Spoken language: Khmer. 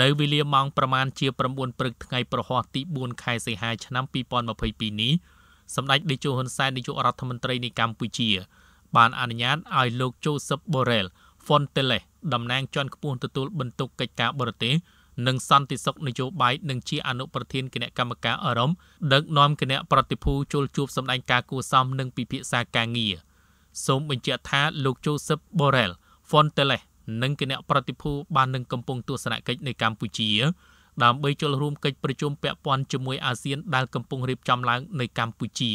នៅវេលាម៉ោងប្រមាណជា9ព្រឹកថ្ងៃប្រហ័សទី4ខែសីហាឆ្នាំ2022នេះសម្ដេចតេជោហ៊ុនសែននាយករដ្ឋមន្ត្រីនៃកម្ពុជា បានអនុញ្ញាតឲ្យលោក Joseph Borrell Fontelles តំណាងជាន់ខ្ពស់ទទួលបន្ទុកកិច្ចការបរទេសនិងសន្តិសុខនយោបាយនិងជាអនុប្រធានគណៈកម្មការអឺរ៉ុបដឹកនាំគណៈប្រតិភូចូលជួបសម្ដែងការគួសមនិងពិភាក្សាការងារសូមបញ្ជាក់ថាលោក Joseph Borrell Fontelles និងគណៈប្រតិភូបាននឹងកំពុងទស្សនកិច្ចនៅកម្ពុជា ដើម្បីចូលរួមកិច្ចប្រជុំពាក់ព័ន្ធជាមួយអាស៊ានដែលកំពុងរៀបចំឡើងនៅកម្ពុជា